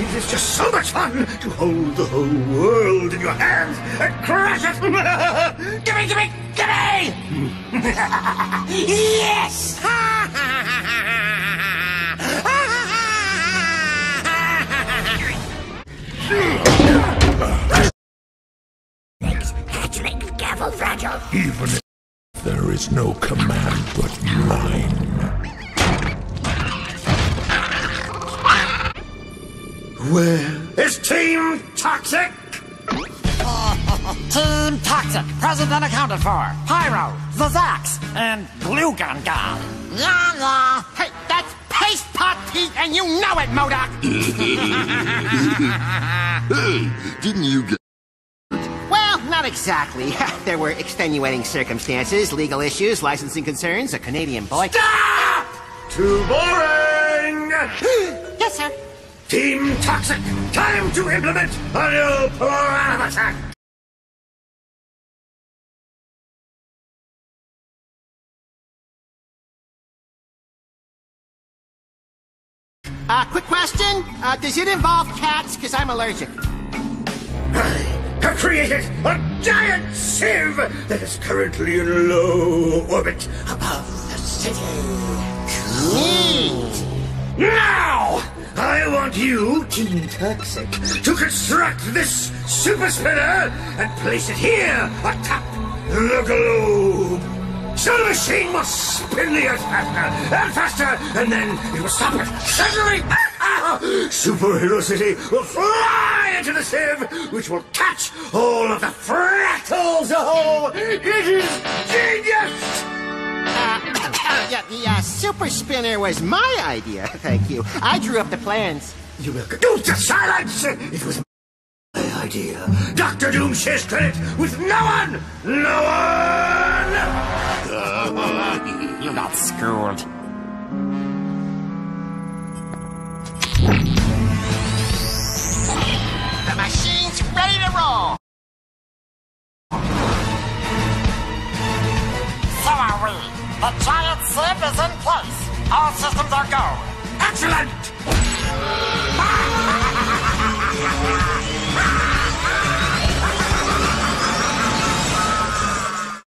It is just so much fun to hold the whole world in your hands and crush it. gimme, gimme, gimme! yes! Hatchling, careful, fragile. Even there is no command but mine. Where is Team Toxic? Team Toxic, present and accounted for. Pyro, the Zzzax, and Glue Gun Guy. Yeah, yeah. Hey, that's Paste Pot Pete, and you know it, MODOK. Hey, didn't you get Well, not exactly. there were extenuating circumstances, legal issues, licensing concerns, a Canadian boy. Stop! Too boring! yes, sir. Team Toxic, time to implement a new plan of attack! Uh, quick question. Uh, does it involve cats? Because I'm allergic. I have created a giant sieve that is currently in low orbit above the city. Neat. You, Team Toxic, to construct this super spinner and place it here atop the globe. So the machine will spin the earth faster and faster, and then it will stop it. Suddenly, Superhero City will fly into the sieve, which will catch all of the fractals. Oh, it is genius! Uh, yeah, the uh, super spinner was my idea. Thank you. I drew up the plans. You will do the silence! It was my idea. Doctor Doom shares credit with no one! No one! You got schooled. The machine's ready to roll. So are we. The giant slip is in place. All systems are go. Excellent!